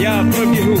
Я пробігу.